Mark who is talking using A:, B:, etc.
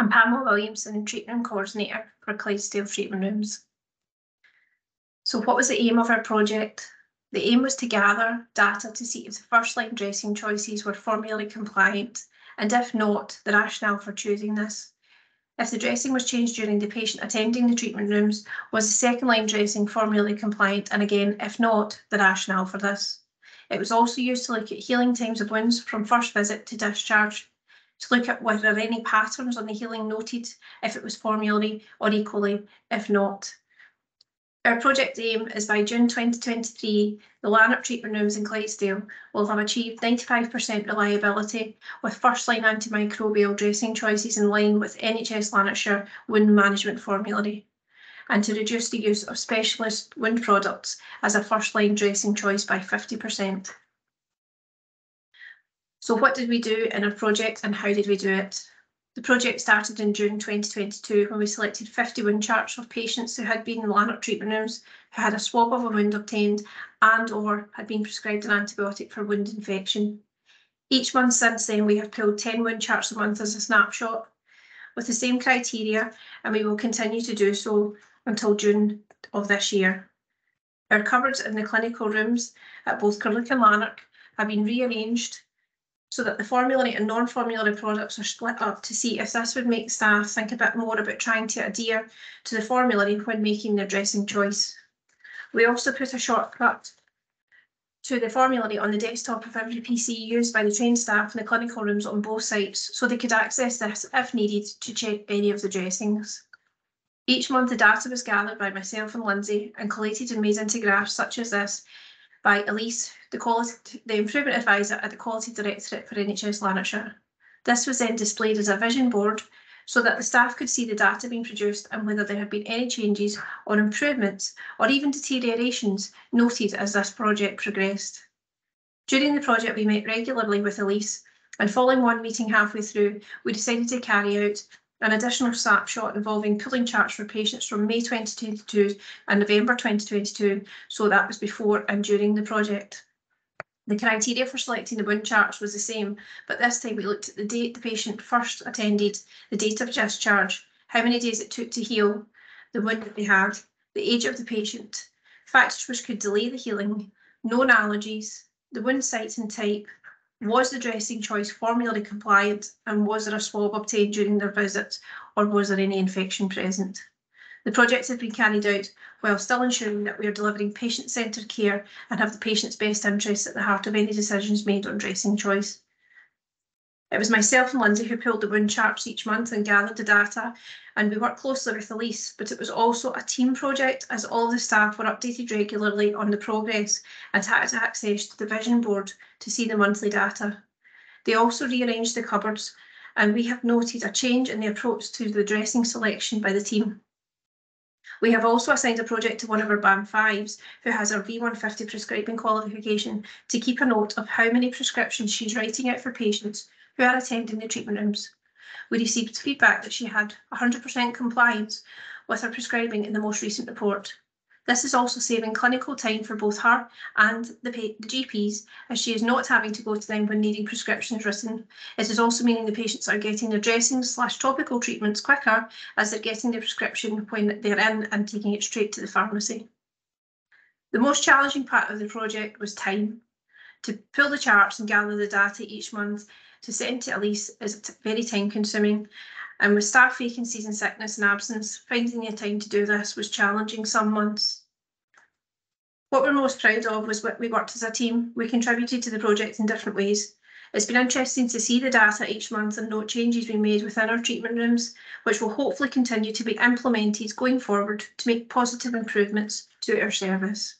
A: and Pamela Williamson, treatment coordinator for Clydesdale treatment rooms. So what was the aim of our project? The aim was to gather data to see if the first line dressing choices were formulary compliant, and if not, the rationale for choosing this. If the dressing was changed during the patient attending the treatment rooms, was the second line dressing formulary compliant, and again, if not, the rationale for this. It was also used to look at healing times of wounds from first visit to discharge, to look at whether any patterns on the healing noted, if it was formulary, or equally, if not. Our project aim is by June 2023, the Lanark treatment rooms in Clydesdale will have achieved 95% reliability with first-line antimicrobial dressing choices in line with NHS Lanarkshire wound management formulary and to reduce the use of specialist wound products as a first-line dressing choice by 50%. So what did we do in our project and how did we do it? The project started in June 2022 when we selected 50 wound charts of patients who had been in Lanark treatment rooms who had a swab of a wound obtained and or had been prescribed an antibiotic for wound infection. Each month since then, we have pulled 10 wound charts a month as a snapshot with the same criteria, and we will continue to do so until June of this year. Our cupboards in the clinical rooms at both Carluke and Lanark have been rearranged so that the formulary and non-formulary products are split up to see if this would make staff think a bit more about trying to adhere to the formulary when making their dressing choice. We also put a shortcut to the formulary on the desktop of every PC used by the trained staff in the clinical rooms on both sites, so they could access this if needed to check any of the dressings. Each month the data was gathered by myself and Lindsay and collated and made into graphs such as this by Elise, the, quality, the Improvement Advisor at the Quality Directorate for NHS Lanarkshire. This was then displayed as a vision board so that the staff could see the data being produced and whether there had been any changes or improvements or even deteriorations noted as this project progressed. During the project, we met regularly with Elise and following one meeting halfway through, we decided to carry out an additional snapshot involving pulling charts for patients from May 2022 and November 2022. So that was before and during the project. The criteria for selecting the wound charts was the same, but this time we looked at the date the patient first attended, the date of discharge, how many days it took to heal, the wound that they had, the age of the patient, factors which could delay the healing, known allergies, the wound sites and type, was the dressing choice formulary compliant and was there a swab obtained during their visit or was there any infection present? The project has been carried out while still ensuring that we are delivering patient-centred care and have the patient's best interests at the heart of any decisions made on dressing choice. It was myself and Lindsay who pulled the wound charts each month and gathered the data, and we worked closely with Elise, but it was also a team project as all the staff were updated regularly on the progress and had access to the vision board to see the monthly data. They also rearranged the cupboards, and we have noted a change in the approach to the dressing selection by the team. We have also assigned a project to one of our Band 5s who has our V150 prescribing qualification to keep a note of how many prescriptions she's writing out for patients who are attending the treatment rooms. We received feedback that she had 100% compliance with her prescribing in the most recent report. This is also saving clinical time for both her and the, the, GPs, as she is not having to go to them when needing prescriptions written. It is also meaning the patients are getting their dressings slash topical treatments quicker as they're getting their prescription when they're in and taking it straight to the pharmacy. The most challenging part of the project was time. To pull the charts and gather the data each month to set into to Elise is very time consuming. And with staff vacancies and sickness and absence, finding the time to do this was challenging some months. What we're most proud of was what we worked as a team. We contributed to the project in different ways. It's been interesting to see the data each month and note changes being made within our treatment rooms, which will hopefully continue to be implemented going forward to make positive improvements to our service.